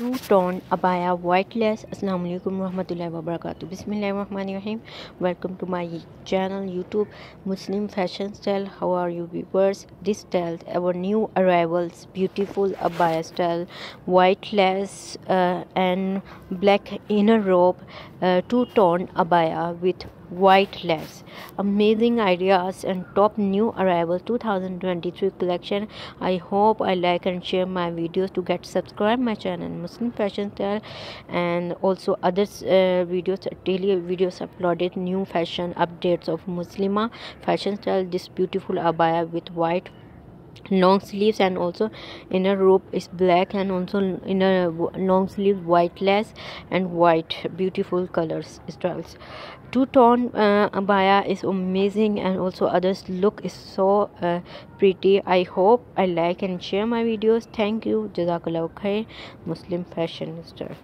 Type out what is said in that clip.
two tone abaya white lace assalamu alaikum warahmatullahi wabarakatuh. Bismillahirrahmanirrahim. Welcome to my channel youtube muslim fashion style. How are you viewers? This style our new arrivals beautiful abaya style white lace uh, and black inner robe uh, two tone abaya with white lace amazing ideas and top new arrival 2023 collection. I hope i like and share my videos to get subscribe my channel muslim fashion style and also other uh, videos daily videos uploaded new fashion updates of muslima fashion style this beautiful abaya with white long sleeves and also inner robe is black and also inner long sleeve white lace and white beautiful colors styles. Two tone uh, abaya is amazing and also others look is so uh, pretty. I hope i like and share my videos. Thank you. Jazakallah khair. Muslim fashion star